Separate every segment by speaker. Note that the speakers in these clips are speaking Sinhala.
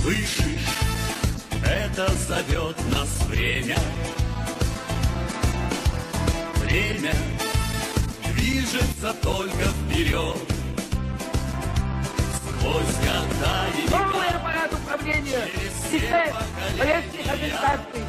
Speaker 1: Слышишь, это зовет нас время. Время движется только вперед. Сквозь года и
Speaker 2: Новый аппарат управления систем полезных организаций.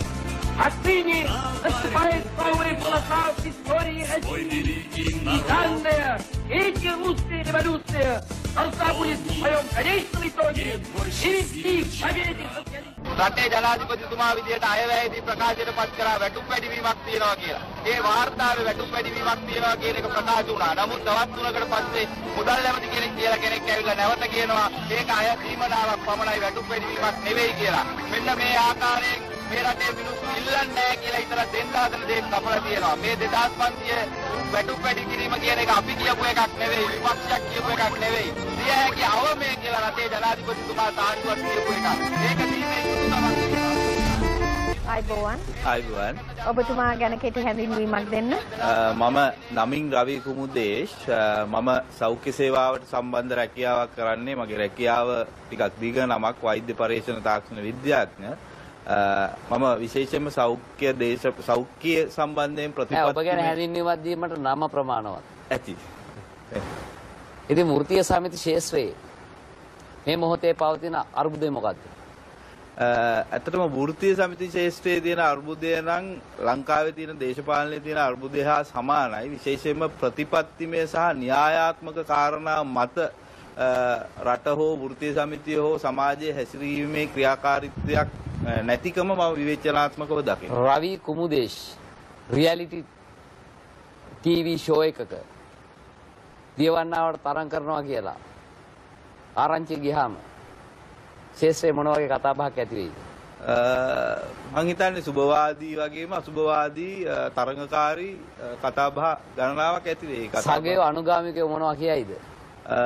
Speaker 2: Отныне наступает новая полоса в истории России. И данная, третья русская революция සංස්ථා පුලිස් අයෝම් වැඩේස්තුලිතෝගේ ශිරිස්ී අවියදී
Speaker 3: රටේ ජනාධිපතිතුමා විදියට අයවැයේදී ප්‍රකාශයට පත් කරා වැටුම් වැඩිවීමක් තියනවා කියලා. ඒ වාර්තාවේ වැටුම් වැඩිවීමක් තියනවා කියන එක ප්‍රකාශ වුණා. නමුත් දවස් තුනකට පස්සේ මුදල් නැමති කෙනෙක් කියලා කෙනෙක් ඇවිල්ලා නැවත කියනවා ඒක අය සීමාවක් පමණයි වැටුම් වැඩිවීමක් නෙවෙයි කියලා. මෙන්න මේ ආකාරයෙන් මේ රටේ මිනිස්සු ඉල්ලන්නේ කියලා හිතලා දෙන්න හදන දේ කපලා තියෙනවා. මේ 2500 වැටුප් වැඩි කිරීම කියන එක අපි කියපු එකක් නෙවෙයි විපක්ෂයක් කියපු එකක් නෙවෙයි. සිය හැකි අවමය කියලා රටේ ජනාධිපතිතුමා තාන්දුවක් කියපු එකක්. ඒක.
Speaker 4: අයිබෝවන්
Speaker 5: අයිබුවන්
Speaker 4: ඔබතුමා ගැන කෙටි හැඳින්වීමක් දෙන්න
Speaker 5: මම නමින් රවී කුමුදේශ් මම සෞඛ්‍ය සේවාවට සම්බන්ධ රැකියාවක් කරන්නේ මගේ රැකියාව ටිකක් දිග නමක් වෛද්‍ය පර්යේෂණ තාක්ෂණ විද්‍යාඥ මම විශේෂයෙන්ම සෞඛ්‍ය දේශ සෞඛ්‍ය සම්බන්ධයෙන්
Speaker 6: නෑ ඔබ ගැන
Speaker 5: ප්‍රතිපත්ති
Speaker 6: හැඳින්වීමක් දීමට නම ප්‍රමාණවත්.
Speaker 5: ඇති
Speaker 6: ඉතින් වෘත්තීය සමිති ශේෂ්ත්‍රයේ මේ මොහොතේ පවතින අර්බුදය මොකක්ද?
Speaker 5: අ, ඇත්තටම වෘත්තීය සමිති ශේෂ්ත්‍රයේ තියෙන අර්බුදය නම් ලංකාවේ තියෙන දේශපාලනයේ තියෙන අර්බුදය හා සමානයි විශේෂයෙන්ම ප්‍රතිපත්තිමය සහ න්‍යායාත්මක කාරණා මත රට හෝ වෘත්තීය සමිතිය හෝ සමාජයේ හැසිරීමේ ක්‍රියාකාරීත්වයක් නැතිකම මම විවේචනාත්මකව දකිනවා.
Speaker 6: Ravi Kumudesh reality TV show එකක දියවන්නාවට තරම් කරනවා කියලා ආරංචි ගියාම ශේෂ්ත්‍රයේ මොන වගේ කතා බහක් ඇති වෙයිද?
Speaker 5: මං හිතන්නේ සුබවාදී වගේම අසුබවාදී තරඟකාරී කතාබහ ගණනාවක් ඇති වෙයි.
Speaker 6: සගයෝ අනුගාමිකයෝ මොනවා කියයිද?
Speaker 5: අ,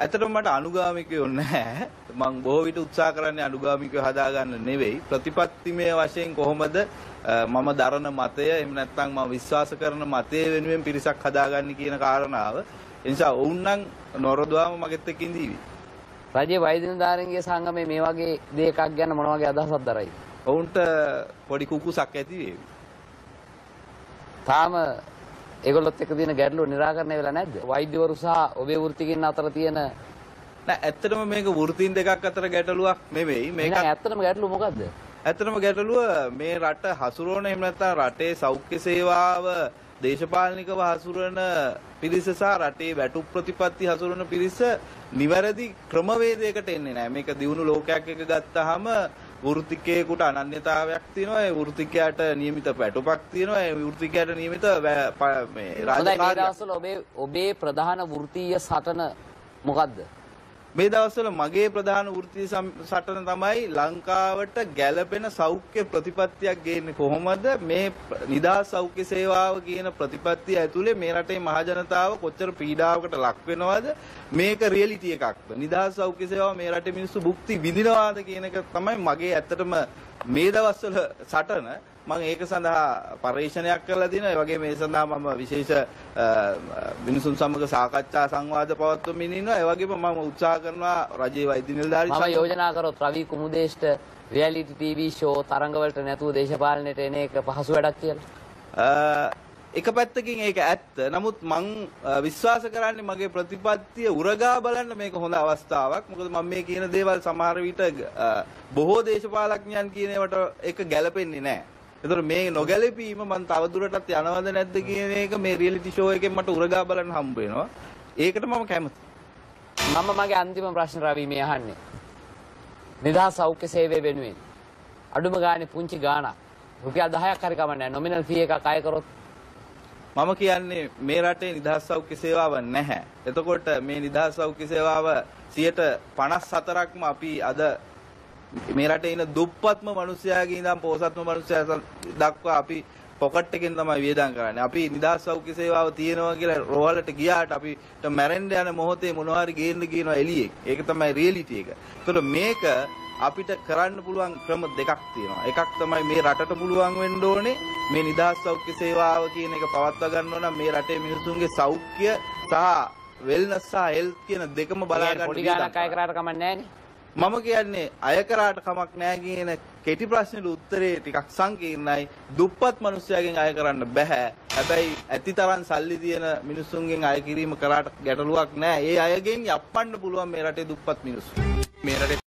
Speaker 5: ඇත්තටම මට අනුගාමිකයෝ නැහැ. මං බොහෝ විට උත්සාහ කරන්නේ අනුගාමිකයෝ හදාගන්න නෙවෙයි. ප්‍රතිපත්තිමය වශයෙන් කොහොමද මම දරන මතය එහෙම නැත්නම් මම විශ්වාස කරන මතය වෙනුවෙන් පිරිසක් හදාගන්නේ කියන කාරණාව. ඒ නිසා ඔවුන් නම් නොරදවාම මගෙත් එක්ක ඉඳීවි.
Speaker 6: රජයේ වෛද්‍ය නිලධාරීන්ගේ සංගමේ මේ වගේ දෙයක් ගැන මොන වගේ අදහසක් දරයිද?
Speaker 5: ඔවුන්ට පොඩි කුකුසක් ඇති වේවි.
Speaker 6: තාම ඒගොල්ලොත් එක්ක තියෙන ගැටලුව निराකරණය වෙලා නැද්ද? වෛද්‍යවරු සහ ඔබේ වෘත්තිකින් අතර තියෙන
Speaker 5: නෑ ඇත්තටම මේක වෘත්තීන් දෙකක් අතර ගැටලුවක් නෙවෙයි. මේක
Speaker 6: ඇත්තටම ගැටලුව මොකද්ද?
Speaker 5: ඇත්තටම ගැටලුව මේ රට හසුරුවන එහෙම නැත්නම් රටේ සෞඛ්‍ය සේවාව දේශපාලනිකව හසුරන පිරිස සහ රටේ වැටුප් ප්‍රතිපත්ති හසුරන පිරිස නිවැරදි ක්‍රමවේදයකට එන්නේ නැහැ. මේක දියුණු ලෝකයක් එක ගත්තාම වෘත්තිකයෙකුට අනන්‍යතාවයක් තියෙනවා. ඒ වෘත්තිකයාට නියමිත වැටුපක් තියෙනවා. ඒ වෘත්තිකයාට නියමිත මේ
Speaker 6: දවස්වල ඔබේ ඔබේ ප්‍රධාන වෘත්තීය සටන මොකද්ද?
Speaker 5: මේ දවස්වල මගේ ප්‍රධාන වෘත්තීය සම්- සටන තමයි ලංකාවට ගැළපෙන සෞඛ්‍ය ප්‍රතිපත්තියක් ගේන්නේ. කොහොමද? මේ ප- නිදහස් සෞඛ්‍ය සේවාව කියන ප්‍රතිපත්තිය ඇතුලේ මේ රටේ මහජනතාව කොච්චර පීඩාවකට ලක් වෙනවද? මේක රියැලිටි එකක්ද? නිදහස් සෞඛ්‍ය සේවාව මේ රටේ මිනිස්සු භුක්ති විඳිනවාද කියන එක තමයි මගේ ඇත්තටම මේ දවස්වල සටන මම ඒක සඳහා පරීක්ෂණයක් කරලා දිනවා. ඒ වගේ මේ සඳහා මම විශේෂ මිනිසුන් සමග සාකච්ඡා සංවාද පවත්වමින් ඉන්නවා. ඒ වගේම මම උත්සාහ කරනවා රජයේ වෛද්‍ය නිලධාරී
Speaker 6: මම යෝජනා කරොත් රවි කුමුදේෂ්ට රියැලිටි ටීවී ෂෝ තරඟවලට නැතුව දේශපාලනයට එන එක පහසු වැඩක් කියලා.
Speaker 5: අ, එක පැත්තකින් ඒක ඇත්ත. නමුත් මං අ, විශ්වාස කරන්නේ මගේ ප්‍රතිපත්තිය උරගා බලන්න මේක හොඳ අවස්ථාවක්. මොකද මම මේ කියන දේවල් සමහර විට අ, බොහෝ දේශපාලඥයන් කියන ඒවට එක ගැලපෙන්නේ නැහැ. ඒතකොට මේ නොගැලපීම මම තවදුරටත් යනවද නැද්ද කියන එක මේ රියැලිටි ෂෝ එකෙන් මට උරගා බලන්න හම්බ වෙනවා. ඒකට මම කැමතියි.
Speaker 6: මම මගේ අන්තිම ප්‍රශ්න රවි මේ අහන්නේ. නිදහස් සෞඛ්‍ය සේවය වෙනුවෙන් අඩුම ගානේ පුංචි ගාණක් රුපියල් 10ක් හරි කමන්නේ නොමිනල් ෆී එකක් අය කරොත්
Speaker 5: මම කියන්නේ මේ රටේ නිදහස් සෞඛ්‍ය සේවාව නැහැ. එතකොට මේ නිදහස් සෞඛ්‍ය සේවාව 54%ක්ම අපි අද මේ රටේ ඉන්න දුප්පත්ම මිනිස්යාගේ ඉඳන් පොහොසත්ම මිනිස්යා දක්වා අපි පොකට් එකෙන් තමයි වියදම් කරන්නේ. අපි නිදහස් සෞඛ්‍ය සේවාව තියෙනවා කියලා රෝහලට ගියාට අපිට මැරෙන්න යන මොහොතේ මොනවා හරි ගේන්න කියනවා එළියේ. ඒක තමයි රියැලිටි එක. ඒතකොට මේක අපිට කරන්න පුළුවන් ක්‍රම දෙකක් තියෙනවා. එකක් තමයි මේ රටට පුළුවන් වෙන්න ඕනේ මේ නිදහස් සෞඛ්‍ය සේවාව කියන එක පවත්වා ගන්න ඕන මේ රටේ මිනිසුන්ගේ සෞඛ්‍ය සහ වෙල්නස් සහ හෙල්ත් කියන දෙකම බලා ගන්න
Speaker 6: ඕනේ.
Speaker 5: පොඩි
Speaker 6: ගානක් අය කරාට කමක් නැහැ
Speaker 5: මම කියන්නේ අය කරාට කමක් නැහැ කියන කෙටි ප්‍රශ්නෙට උත්තරේ ටිකක් සංකීර්ණයි. දුප්පත් මිනිස්සුයගෙන් අය කරන්න බෑ. හැබැයි ඇතිතරම් සල්ලි තියෙන මිනිසුන්ගෙන් අය කිරීම කරාට ගැටලුවක් නැහැ. ඒ අයගෙන් යප්පන්න පුළුවන් මේ රටේ දුප්පත් මිනිස්සු.
Speaker 7: මේ රටේ